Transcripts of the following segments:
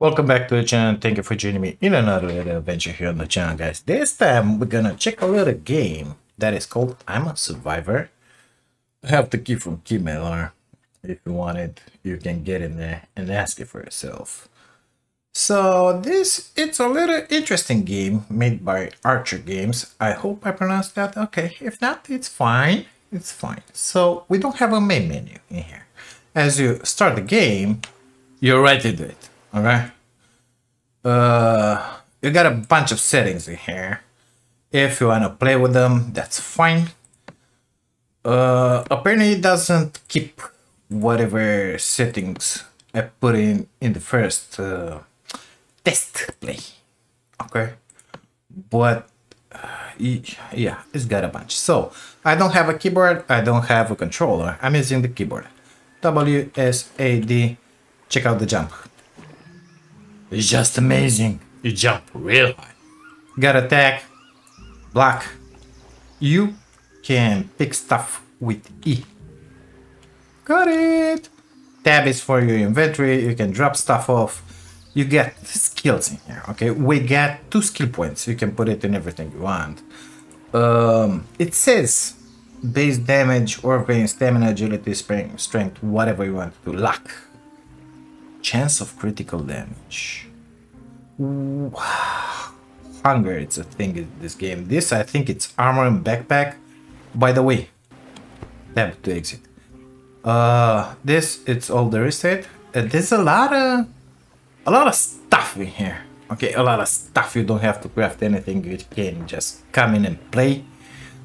Welcome back to the channel. Thank you for joining me in another little adventure here on the channel, guys. This time we're gonna check out a game that is called I'm a Survivor. I have the key from Keymailer. If you want it, you can get in there and ask it for yourself. So this it's a little interesting game made by Archer Games. I hope I pronounced that okay. If not, it's fine. It's fine. So we don't have a main menu in here. As you start the game, you're ready to do it. Okay. Uh, you got a bunch of settings in here. If you want to play with them, that's fine. Uh, apparently it doesn't keep whatever settings I put in in the first uh, test play. Okay. But uh, yeah, it's got a bunch. So I don't have a keyboard. I don't have a controller. I'm using the keyboard. W S A D. Check out the jump. It's just amazing. You jump real high. Got attack, block. You can pick stuff with E. Got it. Tab is for your inventory. You can drop stuff off. You get skills in here. Okay, we get two skill points. You can put it in everything you want. Um, it says base damage, or pain, stamina, agility, strength, whatever you want to luck chance of critical damage. Hunger, it's a thing in this game. This, I think it's armor and backpack. By the way, tab to exit. Uh, this, it's all there is to it. Uh, there's a lot of, a lot of stuff in here. Okay, a lot of stuff. You don't have to craft anything. You can just come in and play.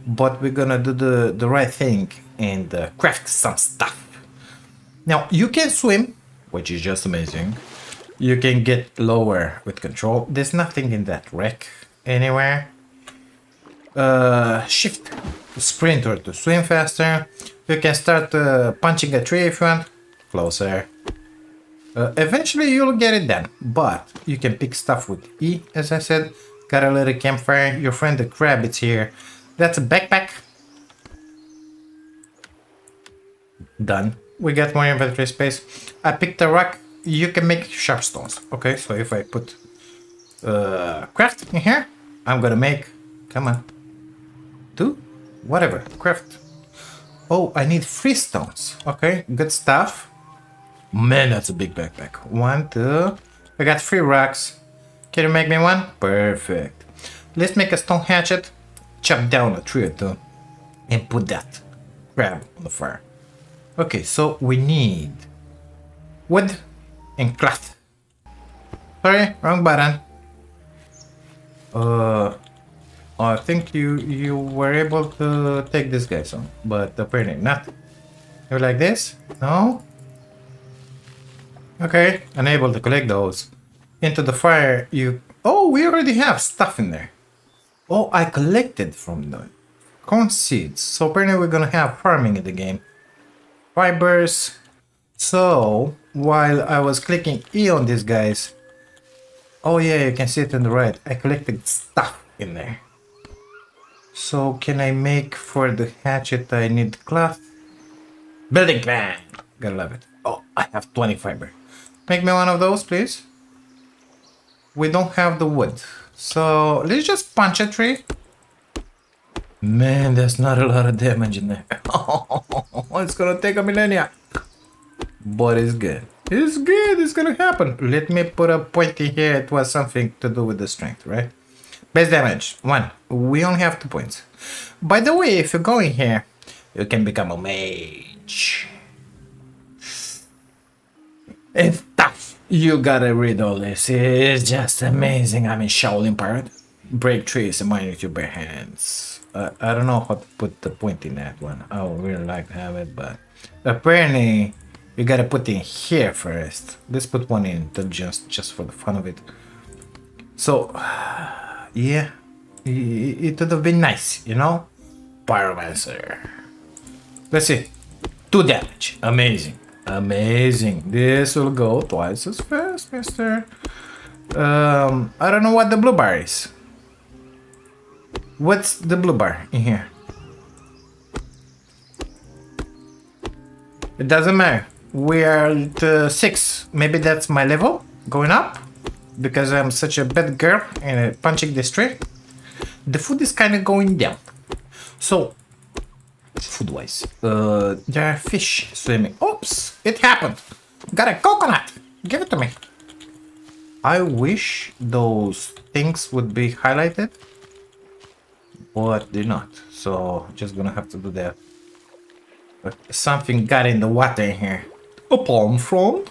But we're gonna do the, the right thing and uh, craft some stuff. Now, you can swim which is just amazing. You can get lower with control. There's nothing in that wreck anywhere. Uh, shift to sprint or to swim faster. You can start uh, punching a tree if you want. Closer. Uh, eventually you'll get it done, but you can pick stuff with E, as I said. Got a little campfire. Your friend the crab is here. That's a backpack. Done we get more inventory space. I picked a rock. You can make sharp stones. Okay, so if I put uh, craft in here, I'm gonna make, come on, two, whatever, craft. Oh, I need three stones. Okay, good stuff. Man, that's a big backpack. One, two. I got three rocks. Can you make me one? Perfect. Let's make a stone hatchet, chop down a tree or two, and put that crab on the fire. Okay, so we need wood and cloth. Sorry, wrong button. Uh, I think you you were able to take this guy on, but apparently not. You like this? No? Okay, unable to collect those. Into the fire, you... Oh, we already have stuff in there. Oh, I collected from the corn seeds. So apparently we're gonna have farming in the game fibers. So while I was clicking E on these guys, oh yeah, you can see it on the right. I collected stuff in there. So can I make for the hatchet I need cloth? Building plan! Gotta love it. Oh, I have 20 fiber. Make me one of those, please. We don't have the wood. So let's just punch a tree. Man, there's not a lot of damage in there. it's gonna take a millennia. But it's good. It's good. It's gonna happen. Let me put a point in here. It was something to do with the strength, right? Base damage, one. We only have two points. By the way, if you go in here, you can become a mage. It's tough. You gotta read all this. It's just amazing. I'm in Shaolin Pirate. Break trees and mine with your bare hands. Uh, I don't know how to put the point in that one. I would really like to have it, but apparently you gotta put in here first. Let's put one in just just for the fun of it. So, yeah, it would have been nice, you know? Pyromancer. Let's see. Two damage. Amazing. Amazing. This will go twice as fast, mister. Um, I don't know what the blue bar is. What's the blue bar in here? It doesn't matter. We are at uh, 6. Maybe that's my level? going up because I'm such a bad girl and punching this tree. The food is kind of going down. So, food-wise, uh, there are fish swimming. Oops, it happened. Got a coconut. Give it to me. I wish those things would be highlighted, but they're not. So just gonna have to do that. But something got in the water here. A palm frond?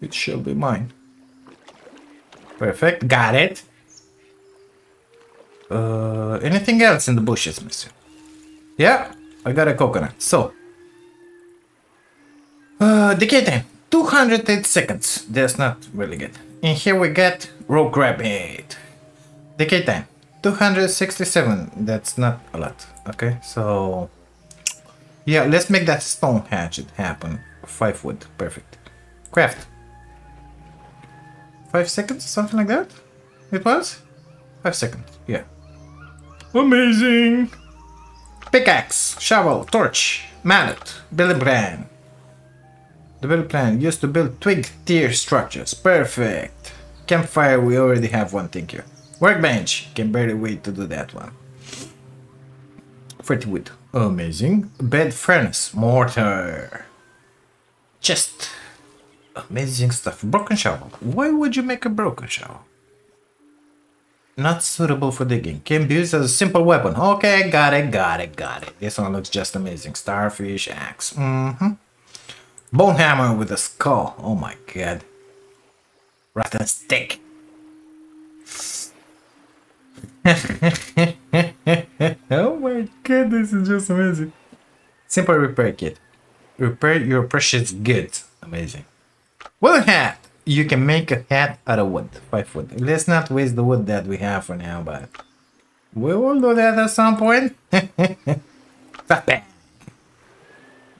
It shall be mine. Perfect, got it. Uh, anything else in the bushes, mister? Yeah, I got a coconut. So, uh, decay time. 208 seconds. That's not really good. And here we get rock rabbit. Decay time. 267. That's not a lot. Okay, so... Yeah, let's make that stone hatchet happen. 5 wood. Perfect. Craft. 5 seconds? Something like that? It was? 5 seconds. Yeah. Amazing! Pickaxe, shovel, torch, mallet, building plan. The build plan used to build twig tier structures. Perfect. Campfire, we already have one, thank you. Workbench, can barely wait to do that one. 40 wood, amazing. Bed furnace, mortar. Chest, amazing stuff. Broken shovel, why would you make a broken shovel? Not suitable for digging. Can be used as a simple weapon. Okay, got it, got it, got it. This one looks just amazing. Starfish axe. Mm-hmm. Bone hammer with a skull. Oh my god. Rotten stick. oh my god, this is just amazing. Simple repair kit. Repair your precious goods. Amazing. Wooden hat. You can make a hat out of wood. Five wood. Let's not waste the wood that we have for now, but we will do that at some point. Fat bag.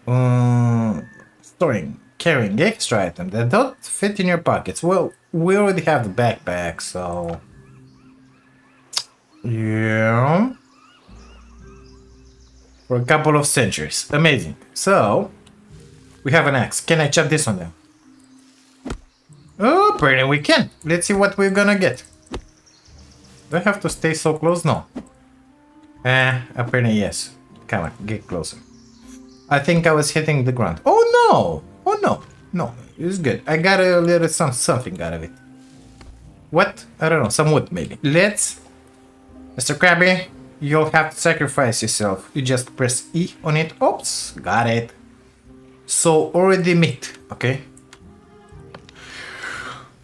Um, storing, carrying extra items that don't fit in your pockets. Well, we already have the backpack, so... Yeah... For a couple of centuries. Amazing. So, we have an axe. Can I chop this one down? Oh, apparently we can. Let's see what we're gonna get. Do I have to stay so close? No. Eh, apparently yes. Come on, get closer. I think I was hitting the ground. Oh no! Oh no! No, it's good. I got a little some something out of it. What? I don't know, some wood maybe. Let's... Mr. Krabby, you'll have to sacrifice yourself. You just press E on it. Oops, got it. So already meat, okay?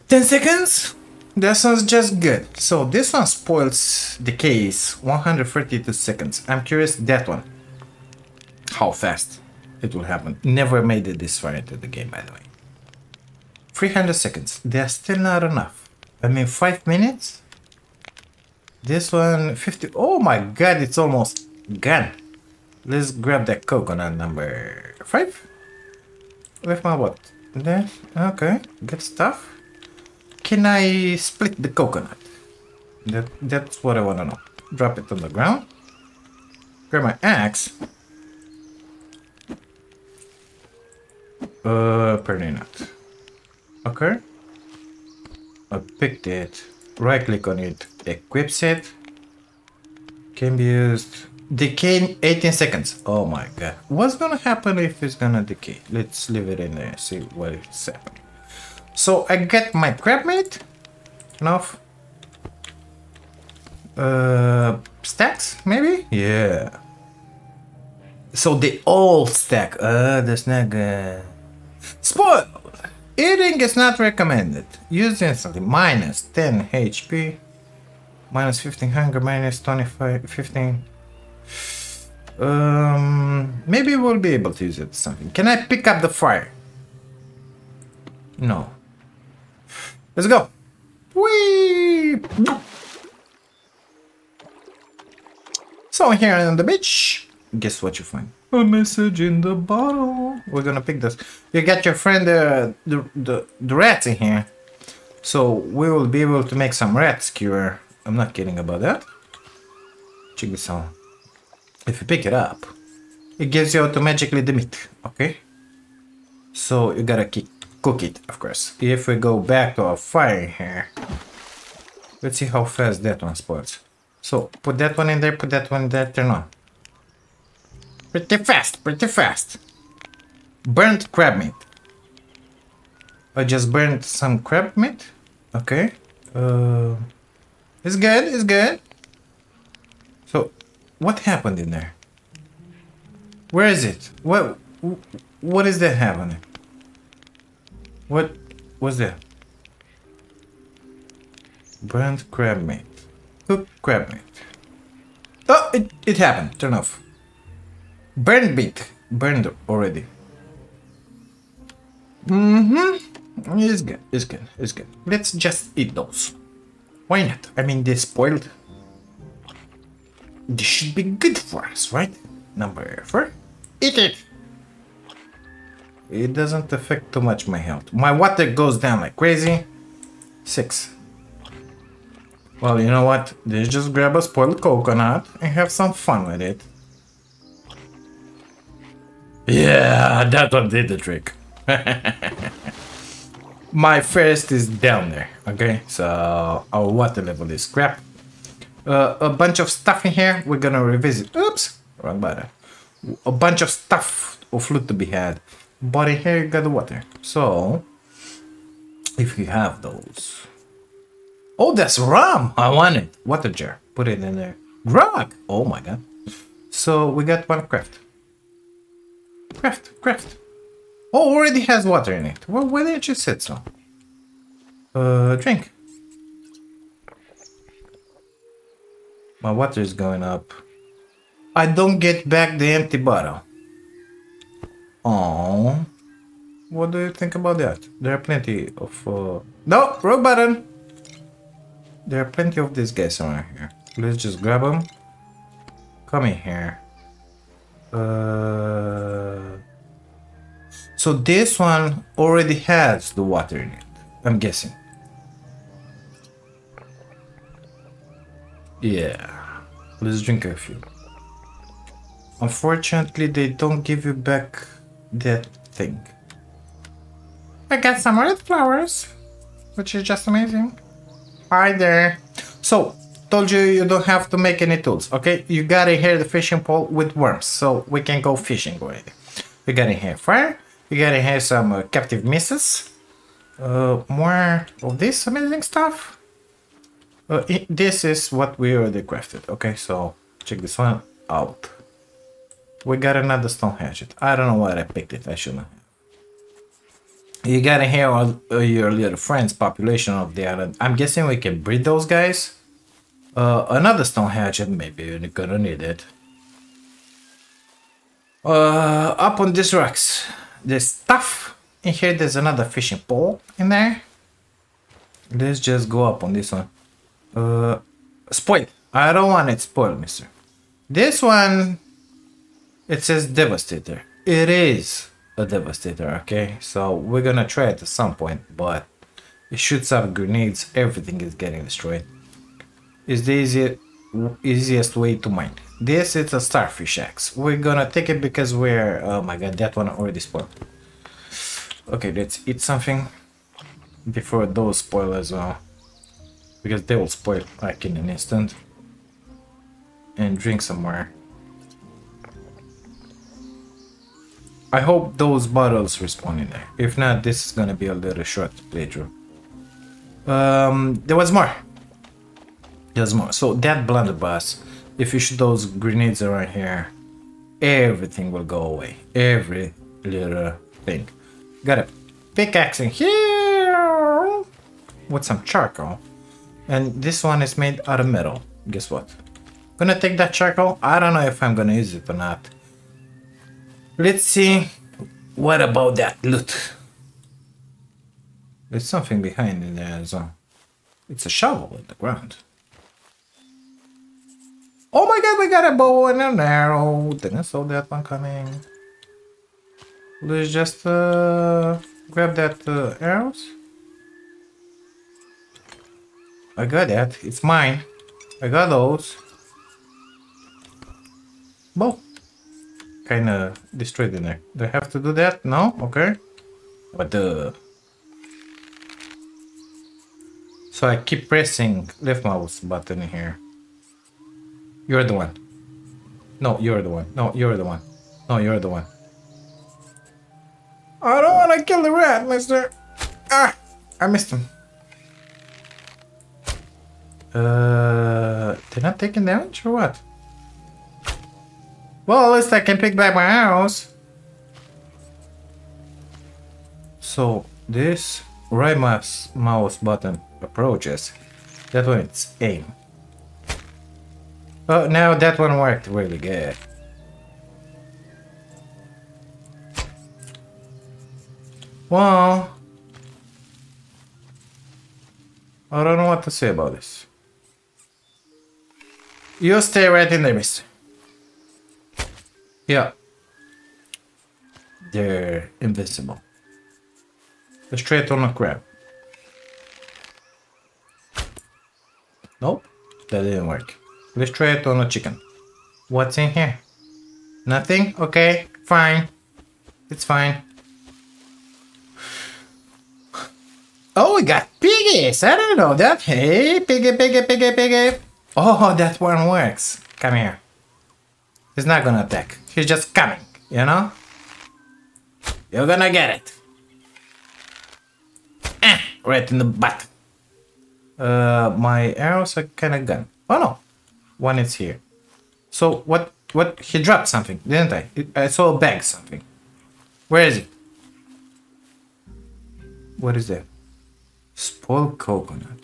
10 seconds? That sounds just good. So this one spoils the case 132 seconds. I'm curious that one how fast it will happen. Never made it this far into the game, by the way. 300 seconds. They're still not enough. I mean, 5 minutes? This one, 50. Oh my god, it's almost gone. Let's grab that coconut number 5. With my what? There. Okay, good stuff. Can I split the coconut? That, that's what I want to know. Drop it on the ground. Grab my axe. Uh, apparently not. Okay. I picked it. Right click on it. Equips it. Can be used. Decay in 18 seconds. Oh my god. What's gonna happen if it's gonna decay? Let's leave it in there. See what it's happening. So I get my crab meat. Enough. Uh, stacks maybe? Yeah. So they all stack. Uh, that's not good. Spoiled! Eating is not recommended. Use instantly. Minus 10 HP. Minus 15 hunger. Minus 25, 15. Um, maybe we'll be able to use it something. Can I pick up the fire? No. Let's go. Whee! So here on the beach, guess what you find? A message in the bottle. We're gonna pick this. You got your friend uh, the, the the rats in here. So we will be able to make some rat skewer. I'm not kidding about that. Check this out. If you pick it up, it gives you automatically the meat. Okay. So you gotta keep cook it, of course. If we go back to our fire here, let's see how fast that one spoils. So put that one in there, put that one in there, turn on. Pretty fast, pretty fast. Burnt crab meat. I just burned some crab meat. Okay. Uh, it's good, it's good. So, what happened in there? Where is it? What what is that happening? What was that? Burnt crab meat. Cooked crab meat. Oh, it, it happened. Turn off. Burned meat. Burned already. Mm-hmm. It's good. It's good. It's good. Let's just eat those. Why not? I mean, they spoiled. This should be good for us, right? Number four. Eat it. It doesn't affect too much my health. My water goes down like crazy. Six. Well, you know what? Let's just grab a spoiled coconut and have some fun with it. Yeah, that one did the trick. My first is down there, okay? So our water level is crap. Uh, a bunch of stuff in here we're gonna revisit. Oops, wrong button. A bunch of stuff of loot to be had. But in here you got the water. So, if you have those. Oh, that's rum! I want it. Water jar. Put it in there. Grog! Oh my god. So we got one craft. Craft, craft. Oh, already has water in it. Well, why didn't you say so? Uh, drink. My water is going up. I don't get back the empty bottle. Oh, what do you think about that? There are plenty of. Uh... No, wrong button. There are plenty of these guys around here. Let's just grab them. Come in here. Uh. So this one already has the water in it. I'm guessing. Yeah. Let's drink a few. Unfortunately, they don't give you back that thing. I got some red flowers, which is just amazing. Hi there. So, told you you don't have to make any tools, okay? You got in here the fishing pole with worms, so we can go fishing already. We got in here fire, we got in here some uh, captive misses, uh, more of this amazing stuff. Uh, this is what we already crafted, okay? So, check this one out. We got another stone hatchet. I don't know why I picked it. I shouldn't have. You gotta here all uh, your little friends population of the island. I'm guessing we can breed those guys. Uh, another stone hatchet. Maybe you're gonna need it. Uh, up on these rocks. There's stuff. In here there's another fishing pole in there. Let's just go up on this one. Uh, spoiled. I don't want it spoiled, mister. This one it says Devastator. It is a Devastator, okay? So we're gonna try it at some point, but it shoots up grenades, everything is getting destroyed. It's the easiest, easiest way to mine. This is a starfish axe. We're gonna take it because we're... Oh my god, that one already spoiled. Okay, let's eat something before those spoil as well. Because they will spoil like in an instant. And drink some more. I hope those bottles respawn in there. If not, this is gonna be a little short playthrough. Um, there was more. There's more. So that blunderbuss, if you shoot those grenades around here, everything will go away. Every little thing. Got a pickaxe in here with some charcoal. And this one is made out of metal. Guess what? Gonna take that charcoal. I don't know if I'm gonna use it or not. Let's see. What about that loot? There's something behind in there as well. It's a shovel in the ground. Oh my god, we got a bow and an arrow. Didn't saw that one coming. Let's just uh, grab that uh, arrows. I got that. It's mine. I got those. Bow. Kinda destroyed the neck. Do I have to do that? No? Okay. But the? So I keep pressing left mouse button here. You're the one. No, you're the one. No, you're the one. No, you're the one. I don't want to kill the rat, mister. Ah, I missed him. Uh, they're not taking damage or what? Well, at least I can pick back my arrows. So, this right mouse, mouse button approaches. That one it's aim. Oh, no, that one worked really good. Well, I don't know what to say about this. You stay right in there, mister. Yeah. They're invisible. invincible. Straight on a crab. Nope, that didn't work. Let's try it on a chicken. What's in here? Nothing? Okay, fine. It's fine. Oh, we got piggies! I don't know that. Hey, piggy, piggy, piggy, piggy. Oh, that one works. Come here. He's not gonna attack. He's just coming, you know? You're gonna get it. Eh, right in the butt. Uh, my arrows are kinda gone. Oh no, one is here. So what? What? He dropped something, didn't I? I saw a bag something. Where is it? What is that? Spoiled coconut.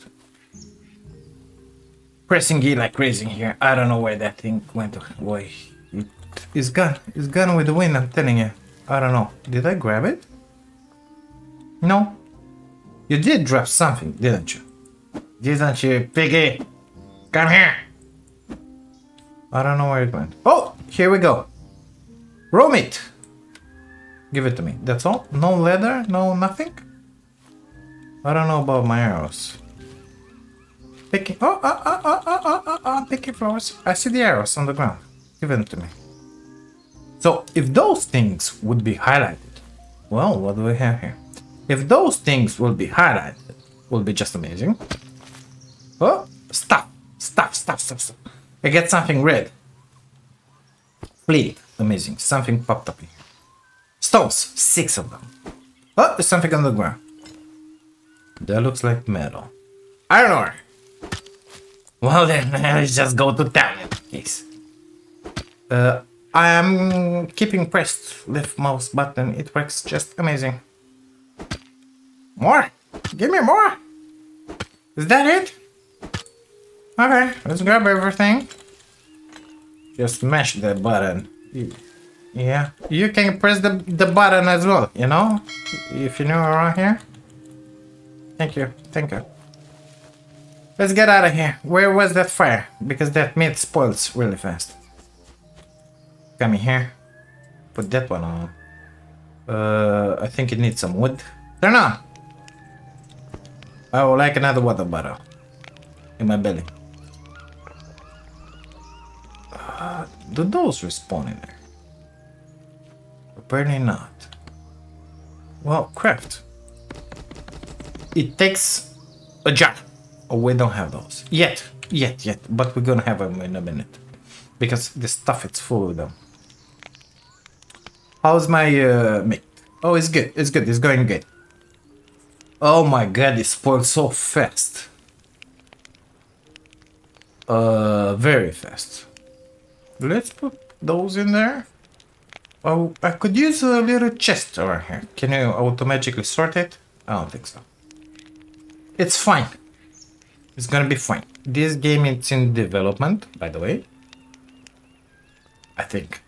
Pressing E like crazy here. I don't know where that thing went. Why? It is gone. It's gone with the wind. I'm telling you. I don't know. Did I grab it? No. You did drop something, didn't you? Didn't you, piggy? Come here. I don't know where it went. Oh, here we go. Raw meat. Give it to me. That's all? No leather? No nothing? I don't know about my arrows. Picking. Oh, ah, ah, ah, oh, oh, oh, oh, oh, oh, oh, picking flowers. I see the arrows on the ground. Give them to me. So, if those things would be highlighted, well, what do we have here? If those things will be highlighted, will be just amazing. Oh, stop, stop, stop, stop, stop. I get something red. Fleet, amazing. Something popped up here. Stones, six of them. Oh, there's something on the ground. That looks like metal. Iron ore. Well then, let's just go to town in case. Uh, I am keeping pressed left mouse button. It works just amazing. More! Give me more! Is that it? Okay, let's grab everything. Just smash that button. Yeah, you can press the, the button as well, you know? If you're new around here. Thank you, thank you. Let's get out of here. Where was that fire? Because that meat spoils really fast. Come in here. Put that one on. Uh, I think it needs some wood. Turn on! I would like another water bottle. In my belly. Uh, do those respawn in there? Apparently not. Well, craft. It takes a jar. Oh, we don't have those. Yet. Yet, yet. But we're gonna have them in a minute. Because the stuff it's full of them. How's my uh, mate? Oh, it's good. It's good. It's going good. Oh my god, it spoiled so fast. Uh, very fast. Let's put those in there. Oh, I could use a little chest over here. Can you automatically sort it? I don't think so. It's fine. It's gonna be fine. This game is in development, by the way. I think.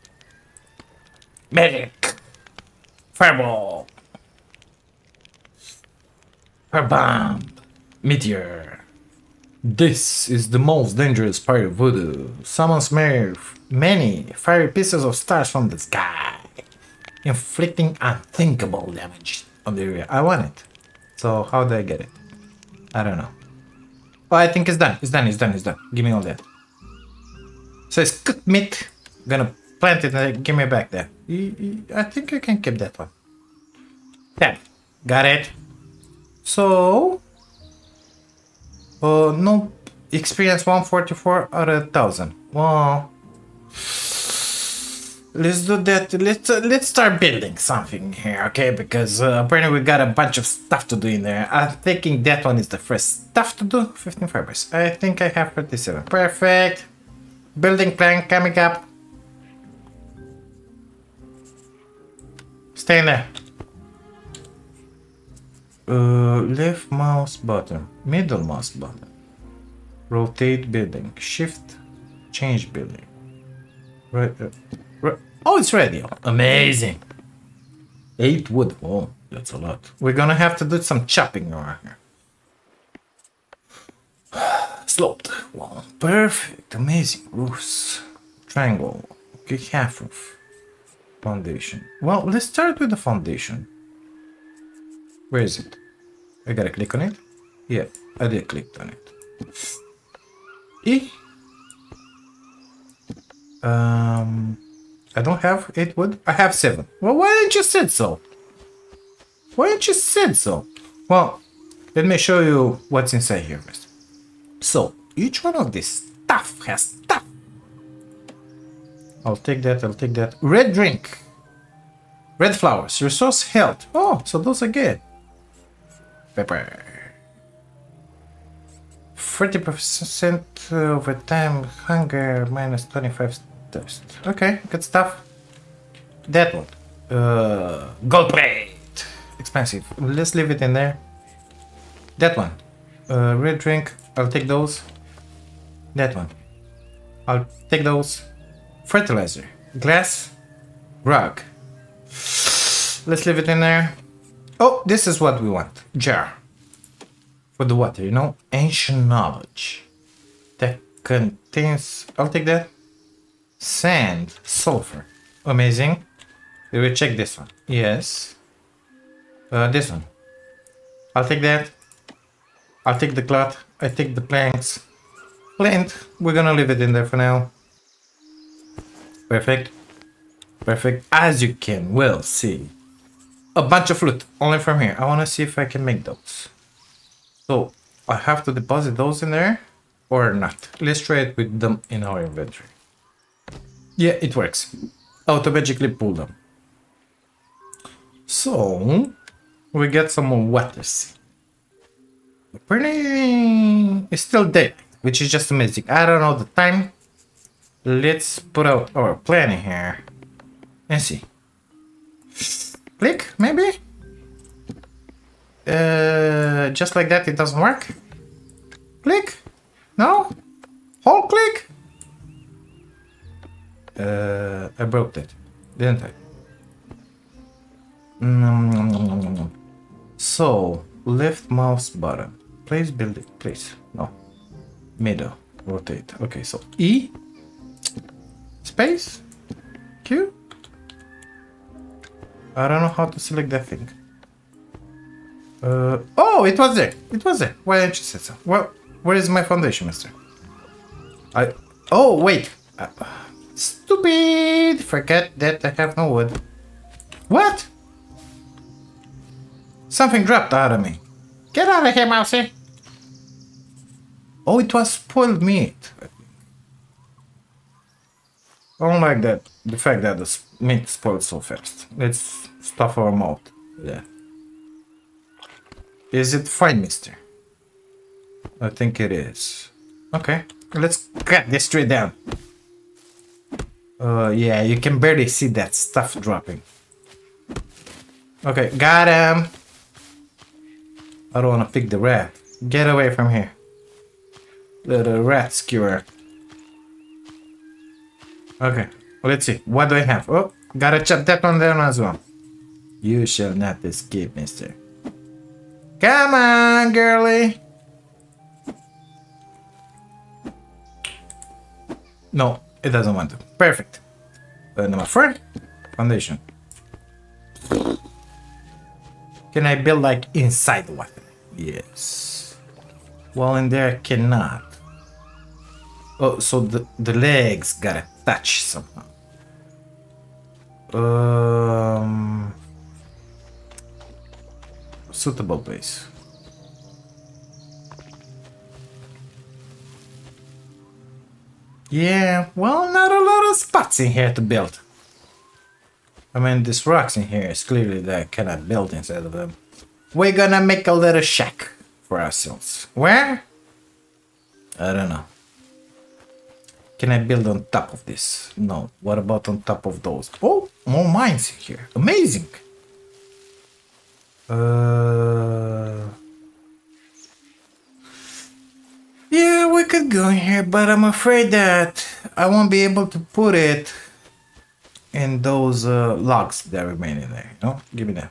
Medic! Fireball! Fire Meteor! This is the most dangerous part of voodoo. Summons many fiery pieces of stars from the sky, inflicting unthinkable damage on the area. I want it. So how do I get it? I don't know. Oh, I think it's done. It's done. It's done. It's done. Give me all that. So it's cooked meat. Gonna plant it and give me back there. I think I can keep that one. Yeah. Got it. So Uh, no, experience 144 out of 1000. Well, let's do that. Let's uh, let's start building something here, okay? Because uh, apparently we got a bunch of stuff to do in there. I'm thinking that one is the first stuff to do. 15 fibers. I think I have 37. Perfect. Building plan coming up. Stay in there. Uh, left mouse button, middle mouse button, rotate building, shift, change building. Right, uh, right. Oh, it's ready. Amazing. Eight wood. Oh, that's a lot. We're gonna have to do some chopping around here. Sloped. Wow, perfect. Amazing. Roofs. Triangle. Okay, half roof. Foundation. Well, let's start with the foundation. Where is it? I gotta click on it? Yeah, I did click on it. E. Um, I don't have eight wood. I have seven. Well, why didn't you said so? Why didn't you said so? Well, let me show you what's inside here first. So, each one of this stuff has stuff. I'll take that, I'll take that. Red drink. Red flowers. Resource health. Oh, so those are good. Pepper. 40% over time, hunger, minus 25 thirst. Okay, good stuff. That one. Uh, gold plate. Expensive. Let's leave it in there. That one. Uh, red drink. I'll take those. That one. I'll take those. Fertilizer. Glass. Rug. Let's leave it in there. Oh, this is what we want. Jar. For the water, you know? Ancient knowledge. That contains... I'll take that. Sand. Sulfur. Amazing. We will check this one. Yes. Uh, this one. I'll take that. I'll take the cloth. I take the planks. Flint. We're gonna leave it in there for now. Perfect. Perfect. As you can well see, a bunch of loot only from here. I want to see if I can make those. So I have to deposit those in there or not. Let's try it with them in our inventory. Yeah, it works. Automatically pull them. So we get some more waters. Pretty it's still dead, which is just amazing. I don't know the time. Let's put out our plan here and see. Click, maybe? Uh, just like that, it doesn't work? Click? No? Hold click? Uh, I broke that, didn't I? Mm, so, left mouse button. Place building, place. No. Middle. Rotate. Okay, so E. Space. Q. I don't know how to select that thing. Uh, oh, it was there. It was there. Why didn't you say so? Well, where is my foundation, mister? I... Oh, wait. Uh, stupid. Forget that I have no wood. What? Something dropped out of me. Get out of here, Mousy. Oh, it was spoiled meat. I don't like that. The fact that the meat spoiled so fast. Let's stuff our mouth. Yeah. Is it fine, mister? I think it is. Okay, let's cut this tree down. Uh, yeah, you can barely see that stuff dropping. Okay, got him. I don't want to pick the rat. Get away from here. Little rat skewer. Okay, let's see. What do I have? Oh, gotta chop that one down as well. You shall not escape, mister. Come on, girly. No, it doesn't want to. Perfect. Uh, number four, foundation. Can I build like inside the weapon? Yes. Well, in there I cannot. Oh, so the, the legs gotta touch somehow. Um, suitable place. Yeah, well, not a lot of spots in here to build. I mean, these rocks in here is clearly that cannot build inside of them. We're gonna make a little shack for ourselves. Where? I don't know. Can I build on top of this? No. What about on top of those? Oh, more mines here. Amazing. Uh... Yeah, we could go in here, but I'm afraid that I won't be able to put it in those uh, logs that remain in there. Know? Give me that.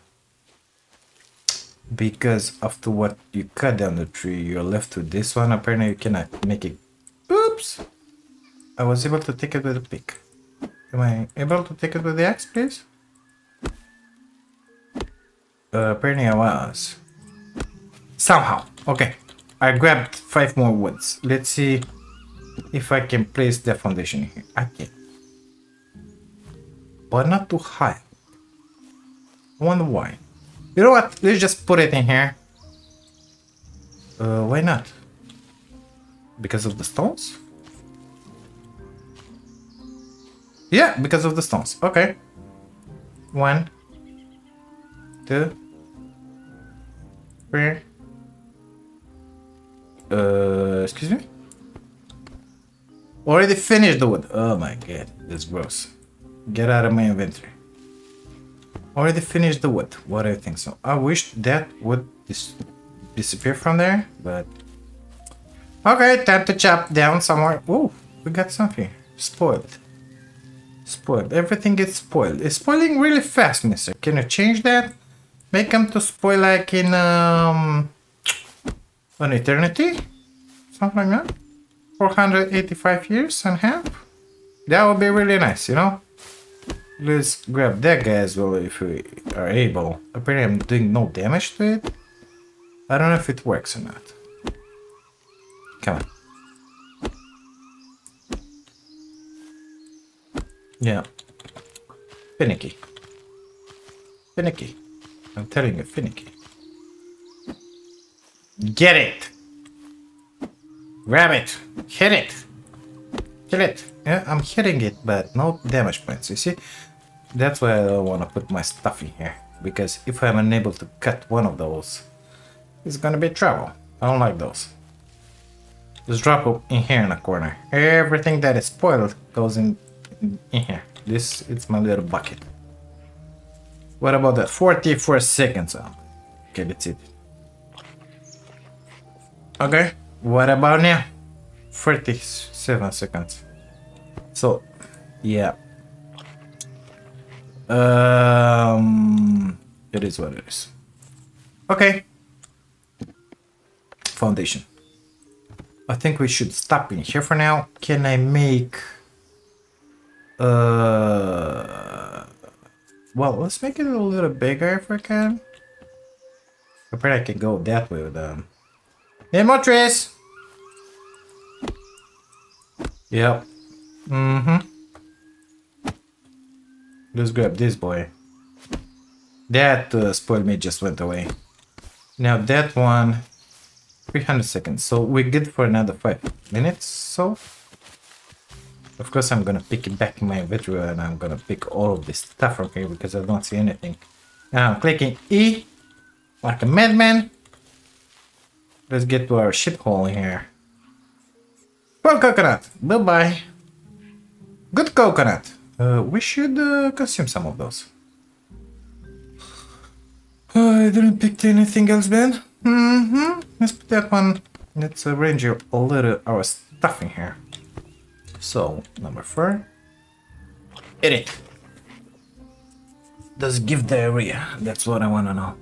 Because after what you cut down the tree, you're left with this one. Apparently you cannot make it. Oops! I was able to take it with a pick. Am I able to take it with the axe, please? Uh, apparently I was. Somehow. Okay. I grabbed five more woods. Let's see if I can place the foundation here. Can. But not too high. I wonder why. You know what? Let's just put it in here. Uh, why not? Because of the stones? Yeah, because of the stones. Okay. One, two, three, uh, excuse me? Already finished the wood. Oh my god, that's gross. Get out of my inventory. Already finished the wood. What do you think so? I wish that would dis disappear from there, but... Okay, time to chop down somewhere. Oh, we got something. Spoiled. Spoiled. Everything gets spoiled. It's spoiling really fast, mister. Can you change that? Make them to spoil like in, um an eternity? Something like that? 485 years and half? That would be really nice, you know? Let's grab that guy as well if we are able. Apparently I'm doing no damage to it. I don't know if it works or not. Come on. Yeah. Finicky. Finicky. I'm telling you, finicky. Get it! Grab it! Hit it! Kill it! Yeah, I'm hitting it, but no damage points, you see? That's why I don't want to put my stuff in here. Because if I'm unable to cut one of those, it's gonna be trouble. I don't like those. Just drop it in here in a corner. Everything that is spoiled goes in, here. This, it's my little bucket. What about that? 44 seconds. Oh, okay, that's it. Okay, what about now? 47 seconds. So, yeah. Um, it is what it is. Okay. Foundation. I think we should stop in here for now. Can I make... Uh, well, let's make it a little bigger if we can. I bet I can go that way with them. Um, Demotrice! Yep. Mm-hmm. Let's grab this boy. That uh, spoil me just went away. Now that one, 300 seconds. So we're good for another 5 minutes so. Of course I'm gonna pick it back in my inventory and I'm gonna pick all of this stuff from here because I don't see anything. Now I'm clicking E like a madman Let's get to our shithole here. Well, coconut. Bye-bye. Good coconut. Uh, we should uh, consume some of those. I didn't pick anything else, Ben. Mm-hmm. Let's put that one. Let's arrange a little our stuff in here. So, number four. Eat it. Does give diarrhea? That's what I want to know.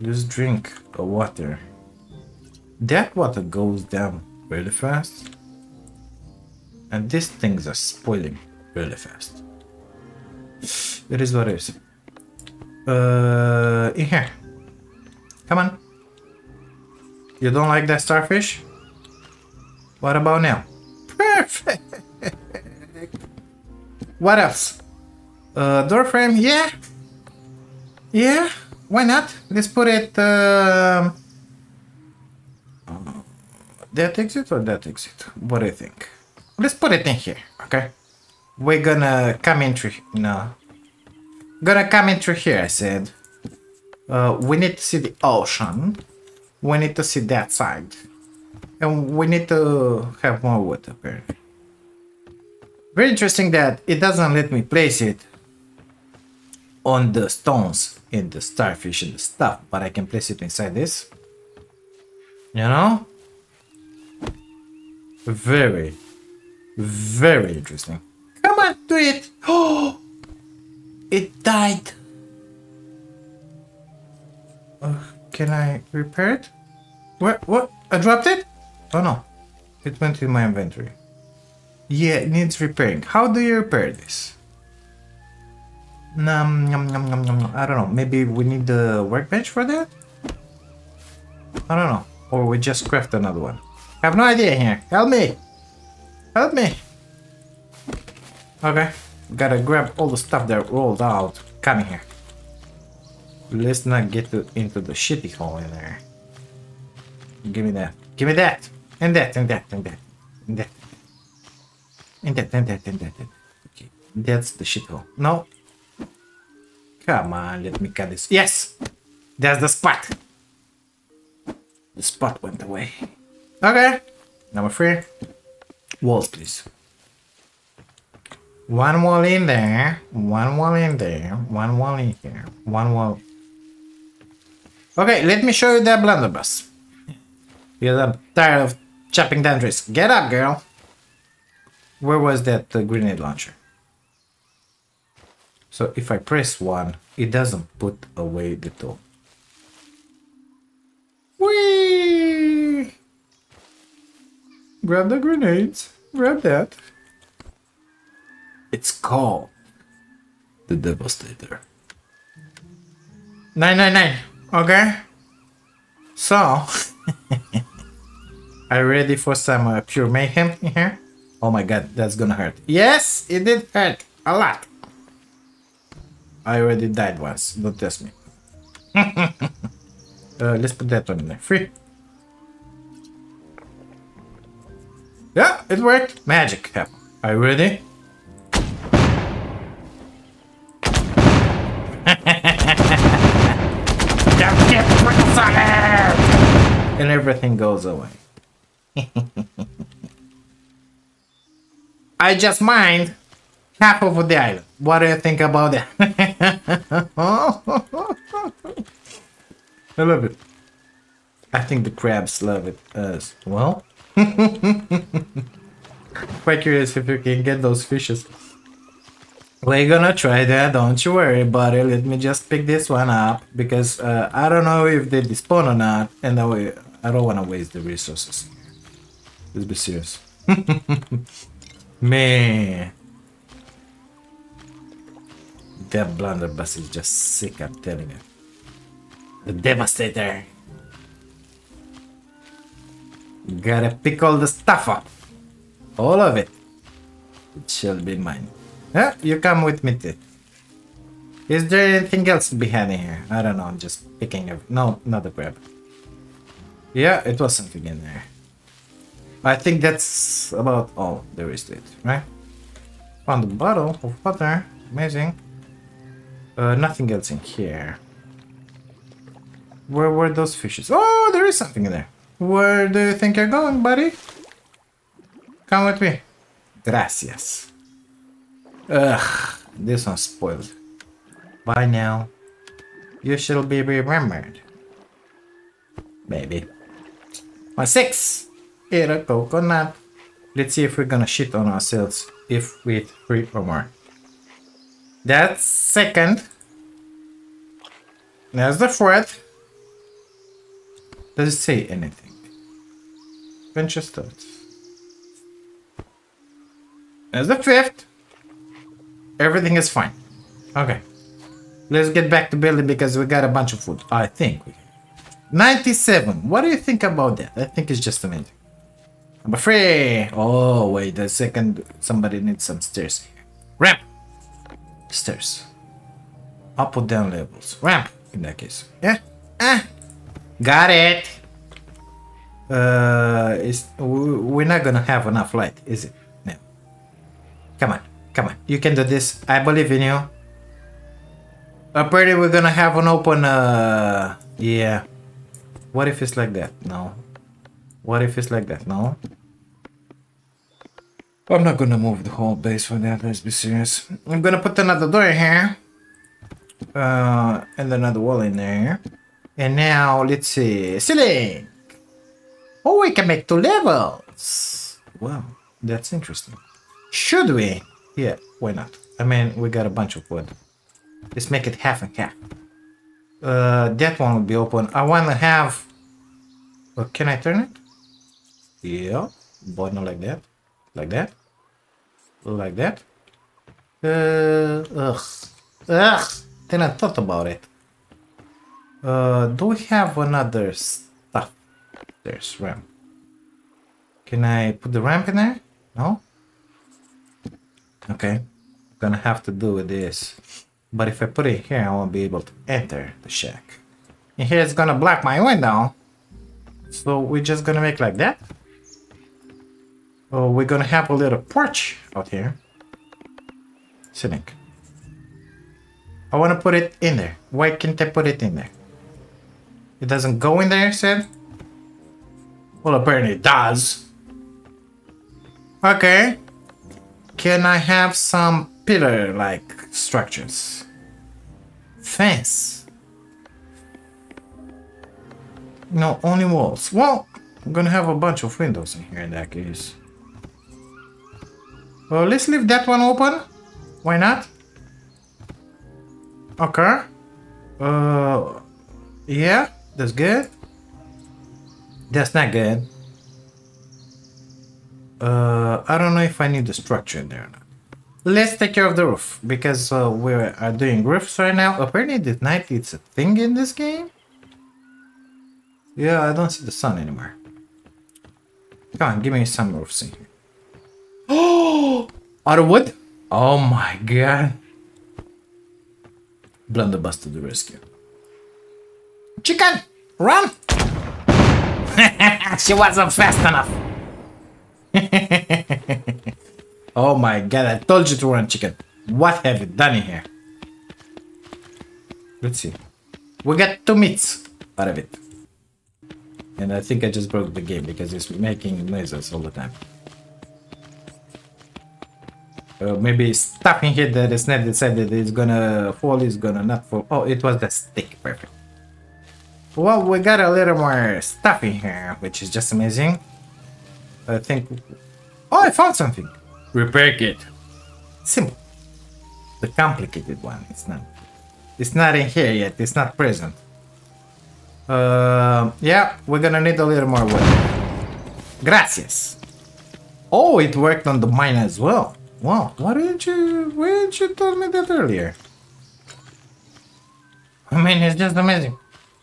Just drink the water. That water goes down really fast. And these things are spoiling really fast. It is what it is. Uh, in here. Come on. You don't like that starfish? What about now? Perfect. What else? Uh, door frame, yeah. Yeah why not? Let's put it uh, that exit or that exit? What do you think? Let's put it in here, okay? We're gonna come in through, no. Gonna come in through here, I said. Uh, we need to see the ocean. We need to see that side. And we need to have more wood, apparently. Very interesting that it doesn't let me place it on the stones in the starfish and the stuff, but I can place it inside this. You know? Very, very interesting. Come on, do it! Oh! It died! Uh, can I repair it? What? What? I dropped it? Oh no. It went in my inventory. Yeah, it needs repairing. How do you repair this? Nom, nom, nom, nom, nom. I don't know. Maybe we need the workbench for that? I don't know. Or we just craft another one. I have no idea here. Help me! Help me! Okay. Gotta grab all the stuff that rolled out. Coming here. Let's not get to, into the shitty hole in there. Give me that. Give me that! And that, and that, and that. And that. And that, and that, and that. Okay. That's the shithole. No, Come on, let me cut this. Yes! There's the spot. The spot went away. Okay. Number three. Walls, please. One wall in there. One wall in there. One wall in here. One wall. Okay, let me show you that blunderbuss. Because I'm tired of chopping trees. Get up, girl. Where was that uh, grenade launcher? So if I press one, it doesn't put away the tool. Whee! Grab the grenades. Grab that. It's called the Devastator. 999. Okay. So, are you ready for some uh, pure mayhem in here? Oh my god, that's gonna hurt. Yes, it did hurt a lot. I already died once. Don't test me. uh, let's put that in there. Free. Yeah, it worked. Magic. Are you ready? and everything goes away. I just mind half of the island. What do you think about that? I love it. I think the crabs love it as well. Quite curious if you can get those fishes. We're gonna try that, don't you worry buddy. Let me just pick this one up because uh, I don't know if they despawn or not and I, I don't want to waste the resources. Let's be serious. Man. That blunderbuss is just sick, I'm telling you. The Devastator. Gotta pick all the stuff up. All of it. It shall be mine. Yeah, you come with me too. Is there anything else behind here? I don't know, I'm just picking up. No, not the grab. Yeah, it was something in there. I think that's about all there is to it, right? Found a bottle of water. Amazing. Uh, nothing else in here. Where were those fishes? Oh, there is something in there. Where do you think you're going, buddy? Come with me. Gracias. Ugh, this one's spoiled. Bye now. You shall be remembered. Maybe. My six. Eat a coconut. Let's see if we're gonna shit on ourselves if we eat three or more. That's second. There's the fourth. Does it say anything? Venture starts. There's the fifth. Everything is fine. Okay. Let's get back to building because we got a bunch of food. I think we 97. What do you think about that? I think it's just amazing. Number three. Oh, wait. a second. Somebody needs some stairs. Ramp. Stairs. Up or down levels. Ramp, in that case. Yeah. Ah. Got it. Uh, it's, we're not gonna have enough light, is it? No. Come on, come on. You can do this. I believe in you. Apparently we're gonna have an open, uh, yeah. What if it's like that? No. What if it's like that? No. I'm not gonna move the whole base for that, let's be serious. I'm gonna put another door here. Uh, and another wall in there. And now, let's see. Ceiling! Oh, we can make two levels! Wow, that's interesting. Should we? Yeah, why not? I mean, we got a bunch of wood. Let's make it half and half. Uh, that one will be open. I want to have... Uh, can I turn it? Yeah, but not like that. Like that. Like that. Uh, ugh. Ugh. Then I thought about it. Uh, do we have another stuff? There's ramp. Can I put the ramp in there? No? Okay. Gonna have to do with this. But if I put it here, I won't be able to enter the shack. And here it's gonna block my window. So we're just gonna make like that. We're gonna have a little porch out here. Sitting. I wanna put it in there. Why can't I put it in there? It doesn't go in there, said? Well, apparently it does. Okay. Can I have some pillar-like structures? Fence. No, only walls. Well, I'm gonna have a bunch of windows in here in that case. Well, let's leave that one open. Why not? Okay. Uh, yeah, that's good. That's not good. Uh, I don't know if I need the structure in there or not. Let's take care of the roof, because uh, we are doing roofs right now. Apparently the night it's a thing in this game. Yeah, I don't see the sun anymore. Come on, give me some roofs in here. Oh! Out of wood? Oh my god. Blunderbuss to the rescue. Chicken! Run! she wasn't fast enough. oh my god, I told you to run, chicken. What have you done in here? Let's see. We got two meats out of it. And I think I just broke the game because it's making noises all the time. Uh, maybe stuff in here that is not decided it's gonna fall, is gonna not fall. Oh, it was the stick, perfect. Well, we got a little more stuff in here, which is just amazing. I think... Oh, I found something! Repair kit. Simple. The complicated one, it's not. It's not in here yet, it's not present. Uh, yeah, we're gonna need a little more wood. Gracias. Oh, it worked on the mine as well. Wow, why didn't you, why didn't you tell me that earlier? I mean, it's just amazing.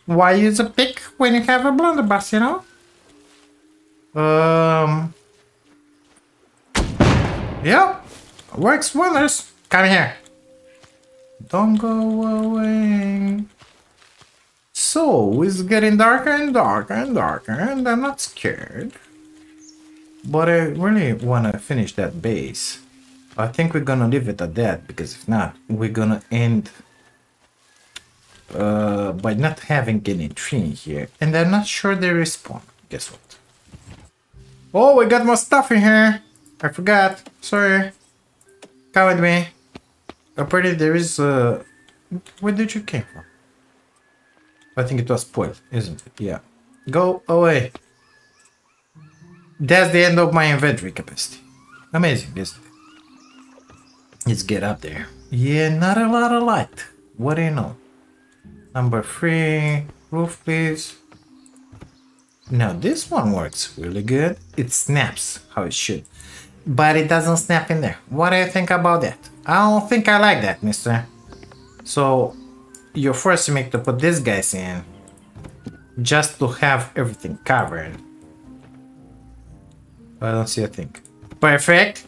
Why use a pick when you have a blunderbuss, you know? Um. Yep, works wonders. Come here. Don't go away. So, it's getting darker and darker and darker, and I'm not scared. But I really want to finish that base. I think we're gonna leave it at that, because if not, we're gonna end uh, by not having any tree in here. And I'm not sure they respawn. Guess what? Oh, we got more stuff in here. I forgot. Sorry. Come with me. Apparently there is uh where did you came from? I think it was spoiled, isn't it? Yeah. Go away. That's the end of my inventory capacity. Amazing, isn't it? Let's get up there. Yeah, not a lot of light. What do you know? Number three, roof please. Now this one works really good. It snaps how it should. But it doesn't snap in there. What do you think about that? I don't think I like that, mister. So you're forcing me to put these guys in just to have everything covered. I don't see a thing. Perfect.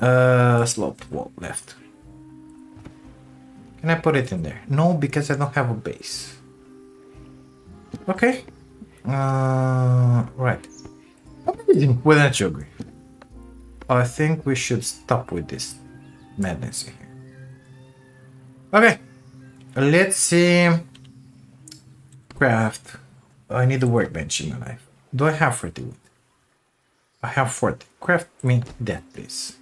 Uh, sloped wall left. Can I put it in there? No, because I don't have a base. Okay. Uh, right. Amazing. Well, don't you agree? I think we should stop with this madness here. Okay. Let's see. Craft. I need a workbench in my life. Do I have 40 wood? I have 40. Craft me that, please.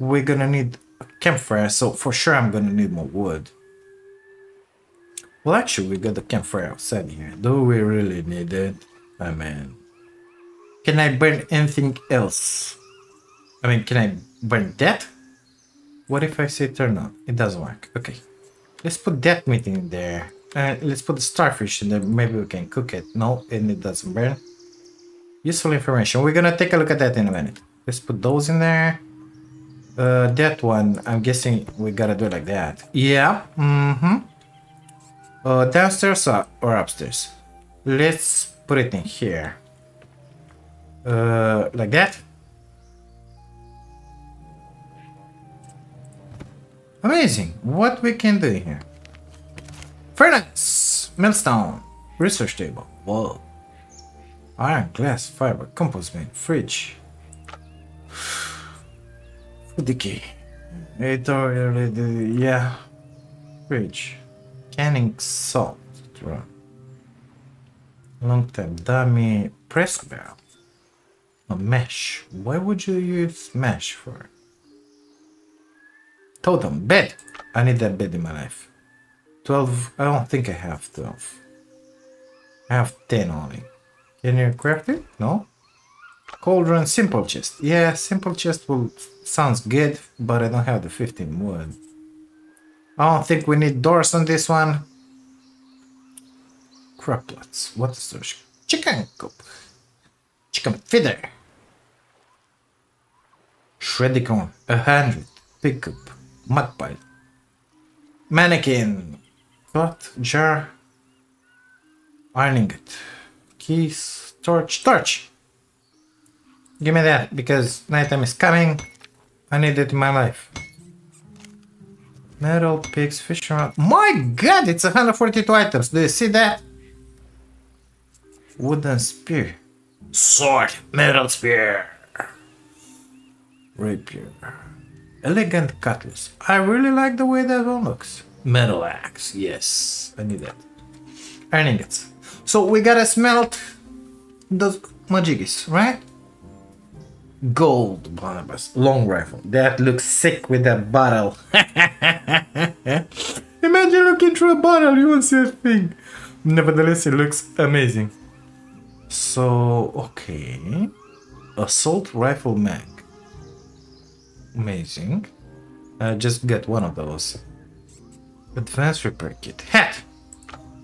We're gonna need a campfire, so for sure I'm gonna need more wood. Well, actually, we got the campfire outside here. Do we really need it? I mean, can I burn anything else? I mean, can I burn that? What if I say turn on? It doesn't work. Okay. Let's put that meat in there. Uh, let's put the starfish in there. Maybe we can cook it. No, and it doesn't burn. Useful information. We're gonna take a look at that in a minute. Let's put those in there. Uh, that one, I'm guessing we gotta do it like that. Yeah. Mm-hmm. Uh, downstairs or, or upstairs? Let's put it in here. Uh, like that. Amazing. What we can do here? Furnace, millstone, research table. Whoa. Iron, glass, fiber, compost bin, fridge. Food It already, yeah. Fridge. Canning salt. Run. Long time dummy press barrel. A mesh. Why would you use mesh for? Totem. Bed. I need that bed in my life. 12. I don't think I have 12. I have 10 only. Can you craft it? No? Cauldron simple chest. Yeah, simple chest will sounds good, but I don't have the 15 wood. I don't think we need doors on this one. Crockpots. What is this? Chicken coop. Chicken feeder. Shredded corn. A hundred. Pickup. Mud pile. Mannequin. Pot. Jar. Ironing it. Keys. Torch. Torch. Give me that because nighttime is coming. I need it in my life. Metal picks, fish rod. My god, it's 142 items. Do you see that? Wooden spear. Sword. Metal spear. Rapier. Elegant cutlass. I really like the way that one looks. Metal axe. Yes, I need that. Iron ingots. So we gotta smelt those majigis, right? Gold blunderbuss. Long rifle. That looks sick with that bottle. Imagine looking through a bottle, you won't see a thing. Nevertheless, it looks amazing. So, okay. Assault rifle mag. Amazing. I just get one of those. Advanced repair kit. Hat!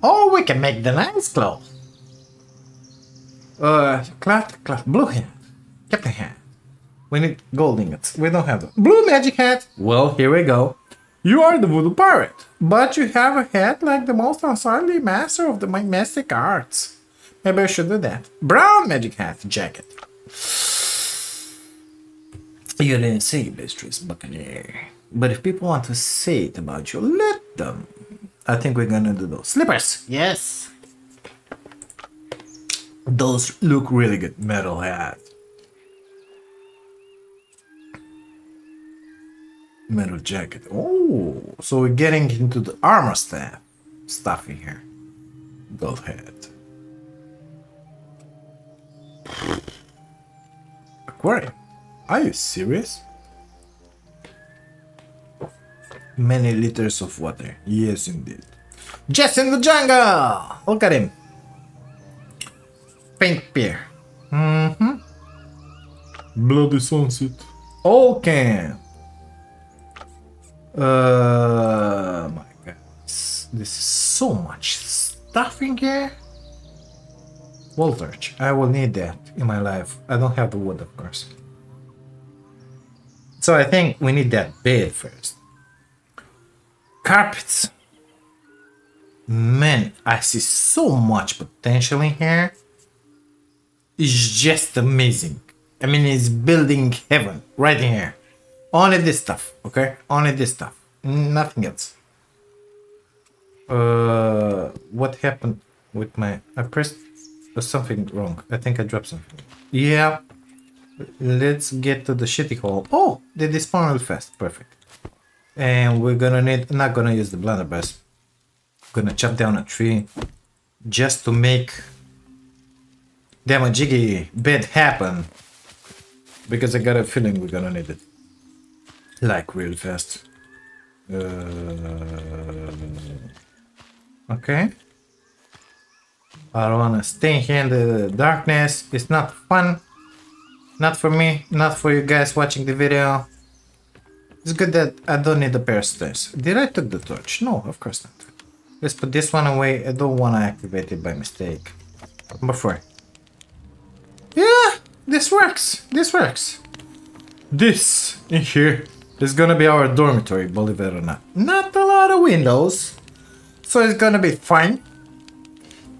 Oh, we can make the nice clothes. Uh, cloth, cloth, blue hat. Captain hat. We need gold ingots. We don't have them. Blue magic hat. Well, here we go. You are the voodoo pirate, but you have a hat like the most unsightly master of the mystic arts. Maybe I should do that. Brown magic hat jacket. You didn't say illustrious buccaneer. But if people want to say it about you, let them. I think we're gonna do those. Slippers! Yes! Those look really good. Metal hat. Metal jacket. Oh, so we're getting into the armor stuff, stuff in here. Gold head. Aquarium. Are you serious? Many liters of water. Yes, indeed. Jess in the jungle! Look at him. Pink beer. Mm-hmm. Bloody sunset. Okay. Uh, my God. This, is so much stuff in here. Wall Voltage. I will need that in my life. I don't have the wood, of course. So I think we need that bed first. Carpets. Man, I see so much potential in here. It's just amazing. I mean, it's building heaven right in here. Only this stuff, okay? Only this stuff. Nothing else. Uh, what happened? with my... I pressed something wrong. I think I dropped something. Yeah. Let's get to the shitty hole. Oh, they despawn real fast. Perfect. And we're gonna need... Not gonna use the blunderbuss. Gonna chop down a tree just to make damn jiggy bed happen. Because I got a feeling we're gonna need it. Like real fast. Uh, okay. I don't wanna stay here in the darkness. It's not fun. Not for me, not for you guys watching the video. It's good that I don't need the pair of stairs. Did I took the torch? No, of course not. Let's put this one away. I don't want to activate it by mistake. Number four. Yeah, this works. This works. This in here is gonna be our dormitory, believe it or not. Not a lot of windows, so it's gonna be fine.